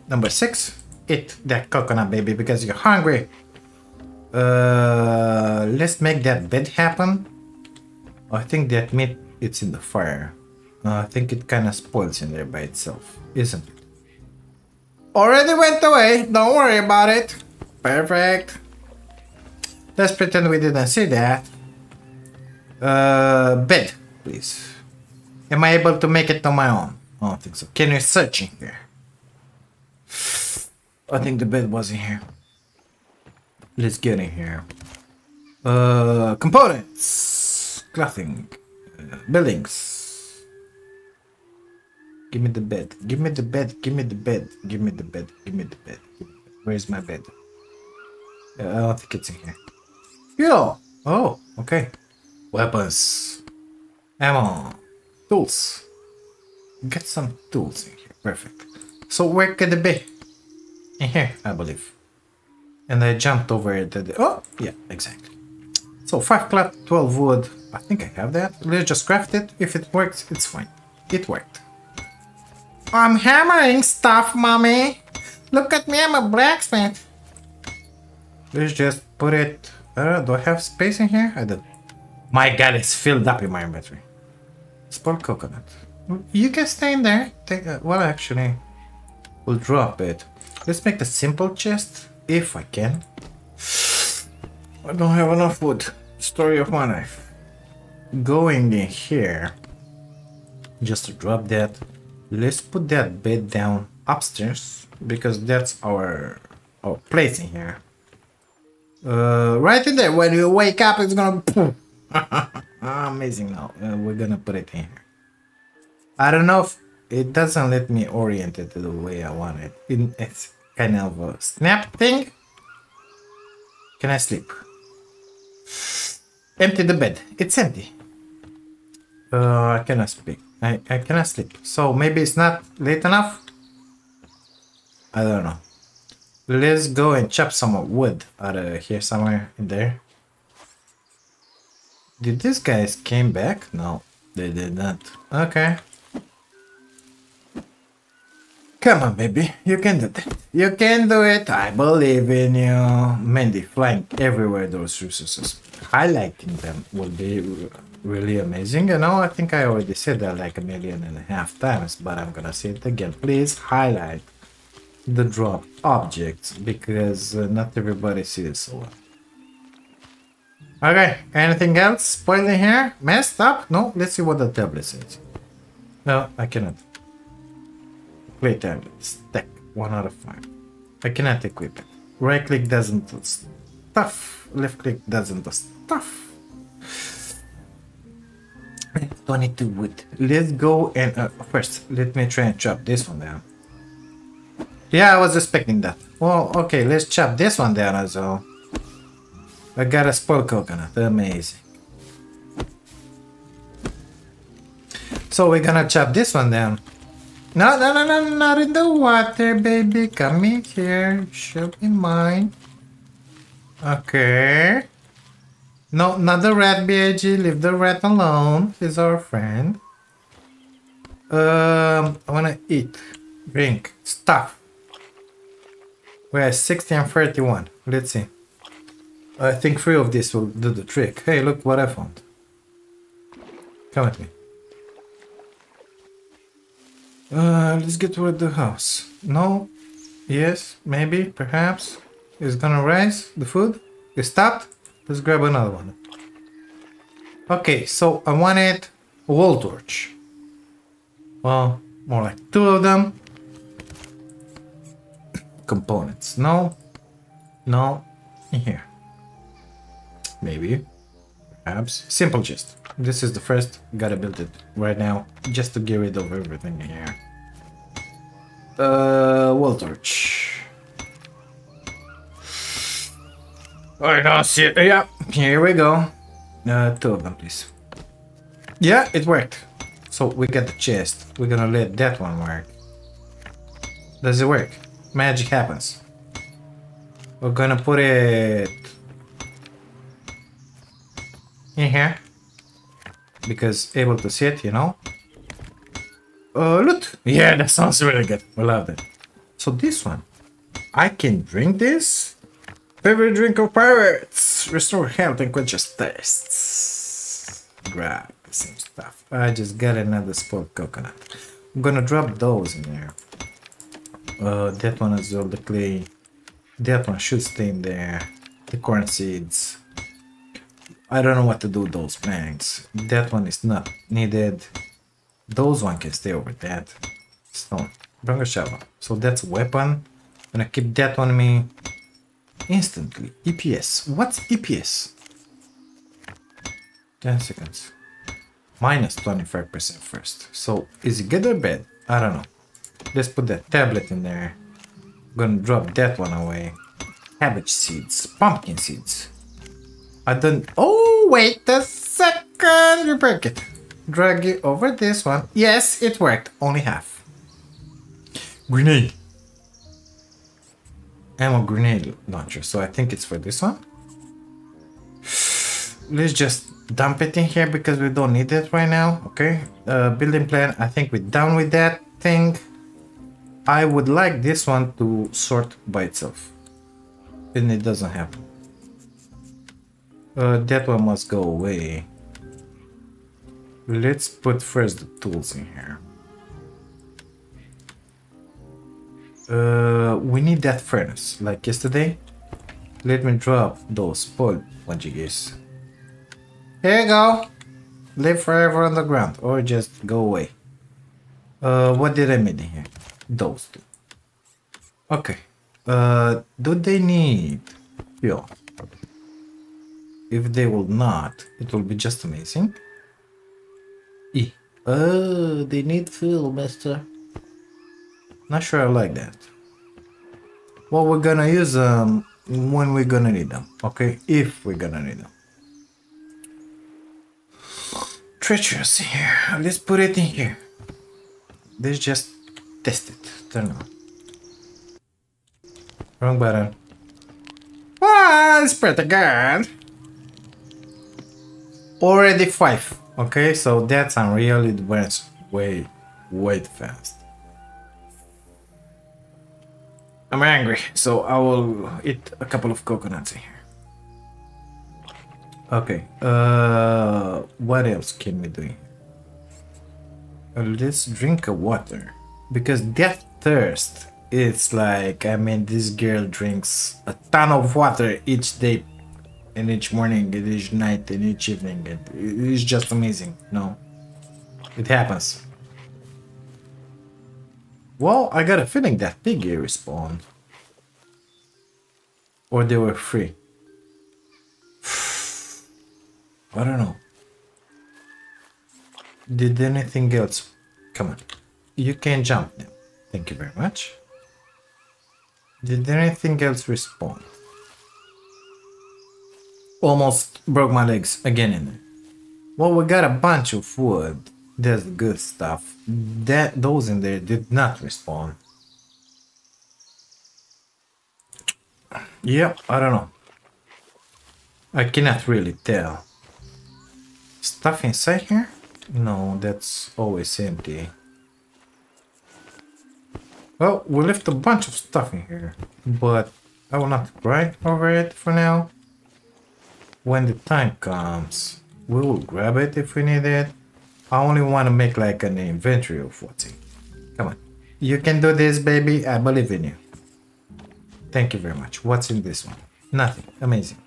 Number six, eat that coconut baby because you're hungry. Uh, let's make that bed happen. I think that meat it's in the fire. Uh, I think it kind of spoils in there by itself, isn't it? Already went away. Don't worry about it. Perfect. Let's pretend we didn't see that. Uh, bed, please. Am I able to make it on my own? I don't think so. Can you search in here? I think the bed was in here. Let's get in here. Uh, components, clothing, uh, buildings. Give me the bed. Give me the bed. Give me the bed. Give me the bed. Give me the bed. Where's my bed? Uh, I don't think it's in here. Yo. Oh, okay. Weapons. Ammo. Tools. Get some tools in here. Perfect. So where could it be? In here, I believe. And I jumped over the... Oh, yeah, exactly. So 5 cloth, 12 wood. I think I have that. Let's just craft it. If it works, it's fine. It worked. I'm hammering stuff, mommy. Look at me, I'm a blacksmith. Let's just put it... Uh, do I have space in here? I don't. My god, it's filled up in my inventory. Spoiled coconut. You can stay in there. Take, well, actually, we'll drop it. Let's make the simple chest, if I can. I don't have enough wood. Story of my life. Going in here, just to drop that. Let's put that bed down upstairs because that's our our place in here. Uh, right in there. When you wake up, it's gonna. Amazing. Now uh, we're gonna put it in here. I don't know if it doesn't let me orient it the way I want it. it it's kind of a snap thing. Can I sleep? Empty the bed. It's empty. Uh, I cannot speak. I, I cannot sleep. So maybe it's not late enough? I don't know. Let's go and chop some wood out of here somewhere in there. Did these guys came back? No, they did not. Okay. Come on, baby. You can do it. You can do it. I believe in you. Mandy flying everywhere those resources. Highlighting them will be really amazing. You know, I think I already said that like a million and a half times, but I'm gonna say it again. Please highlight the drop objects because uh, not everybody sees so well. Okay, anything else spoiling here? Messed up? No, let's see what the tablet says. No, I cannot. Play tablet. Stack. 1 out of 5. I cannot equip it. Right click doesn't do stuff. Left click doesn't do stuff. 22 wood. Let's go and uh, first let me try and chop this one down. Yeah, I was expecting that. Well, okay, let's chop this one down as well. I got a spoiled coconut. Amazing. So we're gonna chop this one down. No, no, no, no, not in the water, baby. Come in here. Should be mine. Okay. No, not the rat, BAG. Leave the rat alone. He's our friend. Um, I wanna eat, drink, stuff. We're at 60 and 31. Let's see. I think three of these will do the trick. Hey, look what I found. Come at me. Uh, let's get rid of the house. No, Yes, maybe, perhaps. It's gonna rise, the food. It stopped. Let's grab another one. Okay, so I wanted a wall torch. Well, more like two of them. Components. No. No. In here. Maybe. Perhaps. Simple chest. This is the first. Gotta build it right now. Just to get rid of everything here. Uh, wall torch. I don't see it. Yeah, here we go. Uh, two of them, please. Yeah, it worked. So we got the chest. We're gonna let that one work. Does it work? Magic happens. We're gonna put it in here because able to see it, you know. Uh, loot. Yeah, that sounds really good. We love it. So this one, I can drink this. Favorite drink of pirates. Restore health and quenches thirsts. Grab the same stuff. I just got another spoiled coconut. I'm gonna drop those in there. Uh, that one is all the clay. That one should stay in there. The corn seeds. I don't know what to do with those planks. That one is not needed. Those one can stay over that. Stone. Bring a shovel. So that's weapon. Gonna keep that on me. Instantly. EPS. What's EPS? 10 seconds. Minus 25% first. So is it good or bad? I don't know. Let's put that tablet in there. Gonna drop that one away. Cabbage seeds. Pumpkin seeds. I don't... Oh, wait a second. You break it. Drag it over this one. Yes, it worked. Only half. Grenade. Ammo grenade launcher. So I think it's for this one. Let's just dump it in here because we don't need it right now. Okay. Uh, building plan. I think we're done with that thing. I would like this one to sort by itself. And it doesn't happen. Uh, that one must go away. Let's put first the tools in here. Uh, we need that furnace, like yesterday. Let me drop those spoiled guys. Here you go. Live forever on the ground, or just go away. Uh, what did I mean here? Those two. Okay. Uh, do they need fuel? If they will not, it will be just amazing. E. Oh, they need fuel, mister. Not sure I like that. Well, we're gonna use them when we're gonna need them. Okay, if we're gonna need them. Treacherous here. Let's put it in here. Let's just test it. Turn on. Wrong button. Ah, it's pretty good. Already five. Okay, so that's unreal. It went way, way fast. I'm angry, so I will eat a couple of coconuts in here. Okay, uh, what else can we do? Let's drink a water. Because that thirst, it's like, I mean, this girl drinks a ton of water each day, and each morning, and each night, and each evening. And it's just amazing, no? It happens. Well, I got a feeling that piggy respawned. Or they were free. I don't know. Did anything else? Come on. You can jump them. Thank you very much. Did anything else respawn? Almost broke my legs again in there. Well, we got a bunch of wood. That's good stuff. That those in there did not respawn. Yep, I don't know. I cannot really tell. Stuff inside here? No, that's always empty. Well, we left a bunch of stuff in here, but I will not cry over it for now. When the time comes, we will grab it if we need it. I only want to make like an inventory of what's in. Come on. You can do this, baby. I believe in you. Thank you very much. What's in this one? Nothing. Amazing.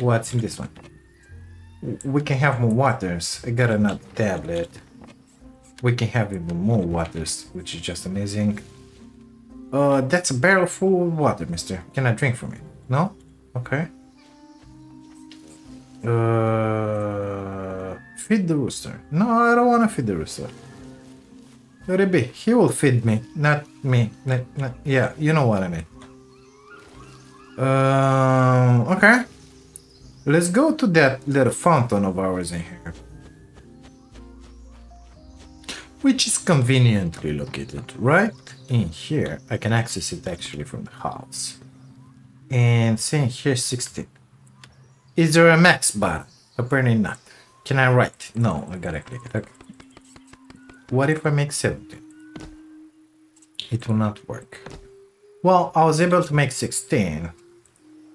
What's in this one? We can have more waters. I got another tablet. We can have even more waters, which is just amazing. Uh, that's a barrel full of water, mister. Can I drink from it? No? Okay. Uh, feed the rooster. No, I don't want to feed the rooster. Be. He will feed me, not me. Not, not, yeah, you know what I mean. Um, okay. Let's go to that little fountain of ours in here. Which is conveniently located right in here. I can access it actually from the house. And saying here 16. Is there a max button? Apparently not. Can I write? No, I gotta click it. Okay. What if I make 17? It will not work. Well, I was able to make 16,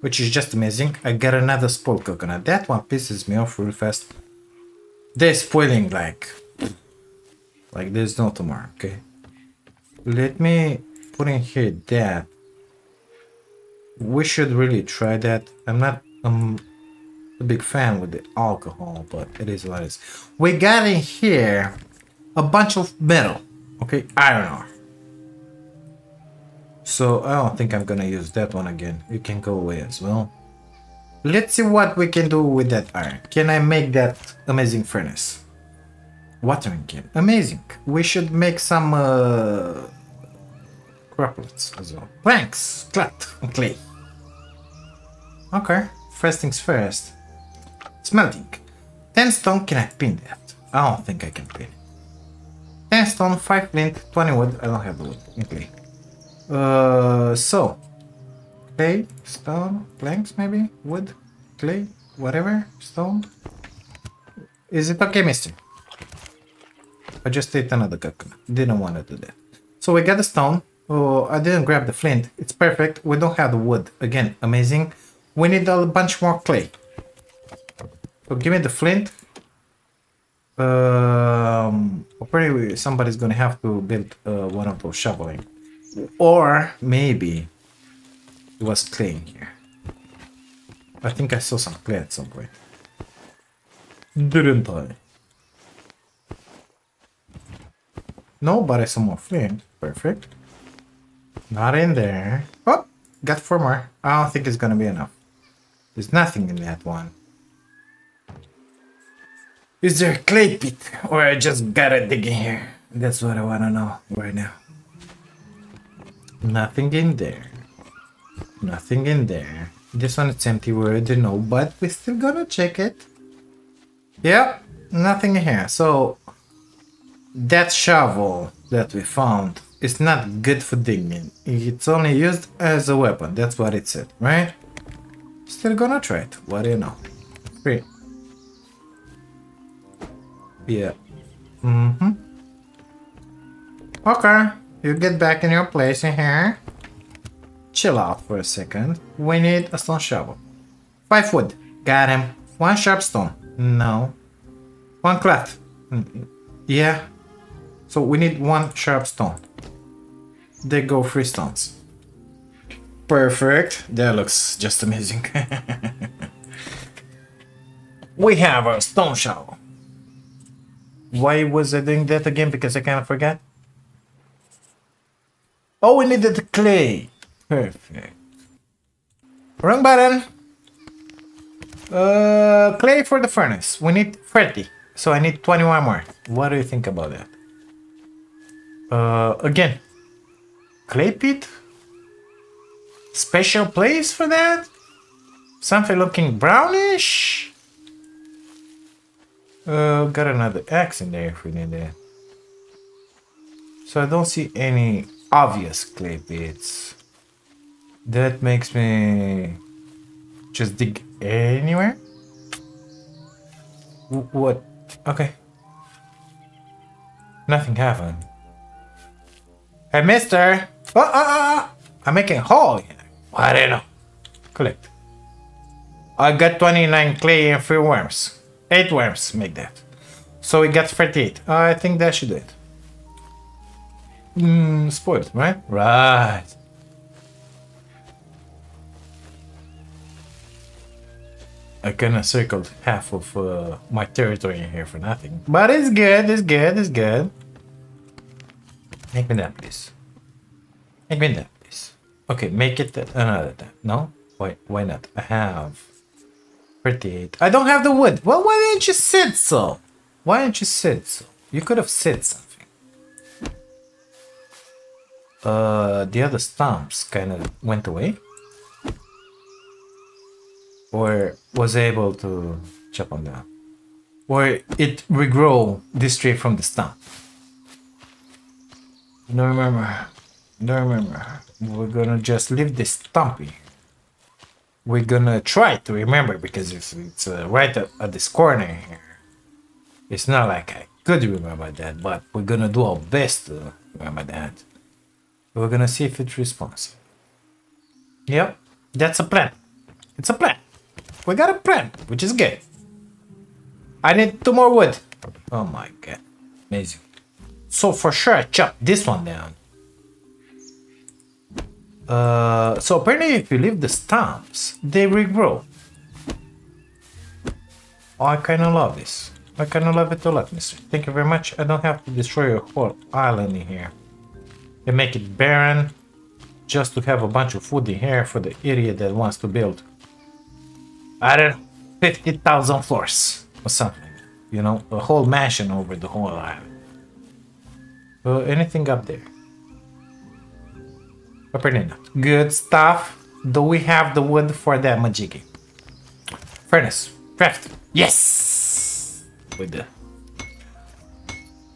which is just amazing. I got another spoiled coconut. That one pisses me off real fast. They're spoiling like, like there's no tomorrow, okay? Let me put in here that. We should really try that. I'm not um, a big fan with the alcohol, but it is what it is. We got in here a bunch of metal, okay, iron ore. So I don't think I'm gonna use that one again. It can go away as well. Let's see what we can do with that iron. Can I make that amazing furnace? Watering can. Amazing. We should make some uh, croplets as well. Planks, clat, clay. Okay, first things first. Smelting. 10 stone, can I pin that? I don't think I can pin it. 10 stone, 5 flint, 20 wood. I don't have the wood. Okay. Uh, so. Clay, stone, planks maybe? Wood, clay, whatever, stone. Is it okay, mister? I just ate another coconut. Didn't want to do that. So we got the stone. Oh, I didn't grab the flint. It's perfect. We don't have the wood. Again, amazing. We need a bunch more clay. So give me the flint. Um, probably somebody's gonna have to build uh, one of those shoveling, or maybe it was clay in here. I think I saw some clay at some point. Didn't I? No, but I saw more flint. Perfect. Not in there. Oh, got four more. I don't think it's gonna be enough. There's nothing in that one. Is there a clay pit? Or I just gotta dig in here? That's what I wanna know right now. Nothing in there. Nothing in there. This one is empty, we already know, but we're still gonna check it. Yep, nothing in here. So, that shovel that we found is not good for digging. It's only used as a weapon. That's what it said, right? Still gonna try it. What do you know? Three. Yeah. Mm-hmm. Okay. You get back in your place in here. Chill out for a second. We need a stone shovel. Five wood. Got him. One sharp stone. No. One cleft. Mm, Yeah. So we need one sharp stone. They go three stones. Perfect. That looks just amazing. we have a stone shovel. Why was I doing that again? Because I kind of forgot. Oh, we needed clay. Perfect. Wrong button. Uh, clay for the furnace. We need 30. So I need 21 more. What do you think about that? Uh, again. Clay pit? Special place for that? Something looking brownish? Uh, got another X in there if we need it. So I don't see any obvious clay pits. That makes me just dig anywhere. W- what? Okay. Nothing happened. Hey, mister! Oh, oh, oh, I'm making a hole here. I don't know. Collect. I got 29 clay and 3 worms. 8 worms make that. So it gets 38. I think that should do it. Mm, spoiled, right? Right. I kinda circled half of uh, my territory here for nothing. But it's good, it's good, it's good. Make me that, please. Make me that, please. Okay, make it another time. No? Why, why not? I have... 38. I don't have the wood. Well, why didn't you sit so? Why didn't you sit so? You could have said something. Uh, the other stumps kind of went away. Or was able to chop them down. Or it regrow this tree from the stump. Don't remember. Don't remember. We're gonna just leave this stumpy. We're gonna try to remember because it's, it's uh, right at, at this corner here. It's not like I could remember that, but we're gonna do our best to remember that. We're gonna see if it responds. Yep, that's a plan. It's a plan. We got a plan, which is good. I need two more wood. Oh my god. Amazing. So for sure I this one down. Uh, so apparently if you leave the stumps, they regrow. I kinda love this. I kinda love it a lot, mister. Thank you very much. I don't have to destroy your whole island in here. And make it barren just to have a bunch of food in here for the idiot that wants to build. I don't know, 50,000 floors or something. You know, a whole mansion over the whole island. Uh, anything up there? Good stuff. Do we have the wood for that majiggy? Furnace. Craft. Yes! With the...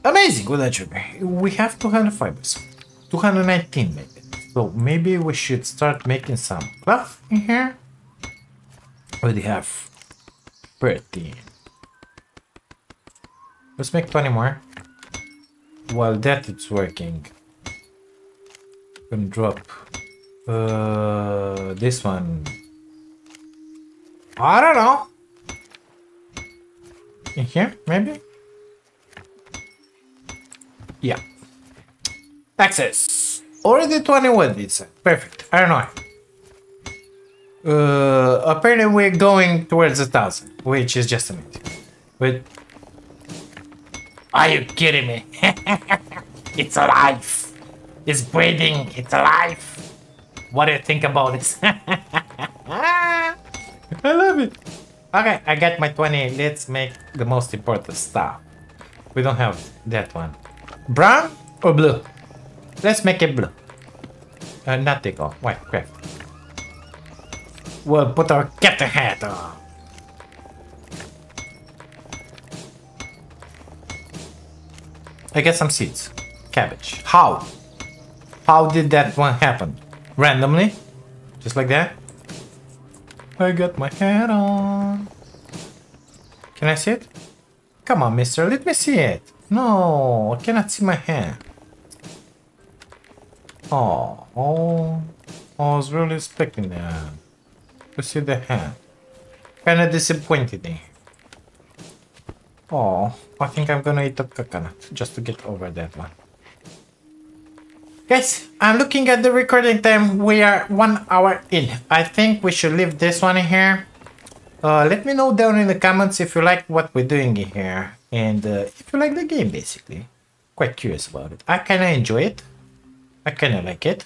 Amazing that sugar. We have 200 fibers. 219 maybe. So maybe we should start making some cloth in here. Already have 13. Let's make 20 more. While that is working, gonna drop uh, this one. I don't know. In here, maybe? Yeah. Access. Already 21 it's perfect. I don't know. Uh, apparently we're going towards a thousand, which is just amazing. But are you kidding me? it's alive. It's breathing. It's alive. What do you think about this? I love it. Okay, I got my 20. Let's make the most important stuff. We don't have that one. Brown or blue? Let's make it blue. Uh, not take off. White, crap. We'll put our captain hat on. I get some seeds. Cabbage. How? How did that one happen? Randomly? Just like that? I got my hat on. Can I see it? Come on, mister, let me see it. No, I cannot see my hand. Oh, oh, I was really expecting that. To see the hand. Kinda disappointed me. Oh, I think I'm gonna eat a coconut just to get over that one. Guys, I'm looking at the recording time. We are one hour in. I think we should leave this one here. Uh, let me know down in the comments if you like what we're doing in here. And uh, if you like the game, basically. Quite curious about it. I kind of enjoy it. I kind of like it.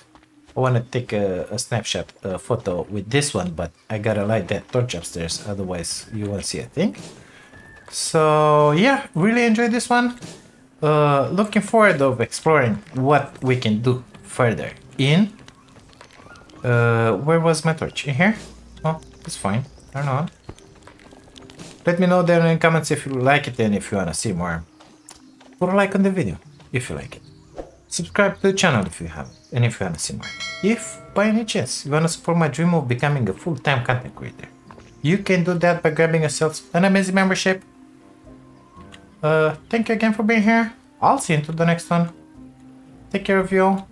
I want to take a, a snapshot a photo with this one, but I gotta light that torch upstairs. Otherwise, you won't see a thing. So, yeah, really enjoyed this one. Uh, looking forward of exploring what we can do further in uh, where was my torch? In here? Oh, it's fine. Turn know Let me know down in comments if you like it and if you wanna see more. Put a like on the video if you like it. Subscribe to the channel if you haven't and if you wanna see more. If by any chance you wanna support my dream of becoming a full-time content creator, you can do that by grabbing yourself an amazing membership uh, thank you again for being here. I'll see you into the next one. Take care of you all.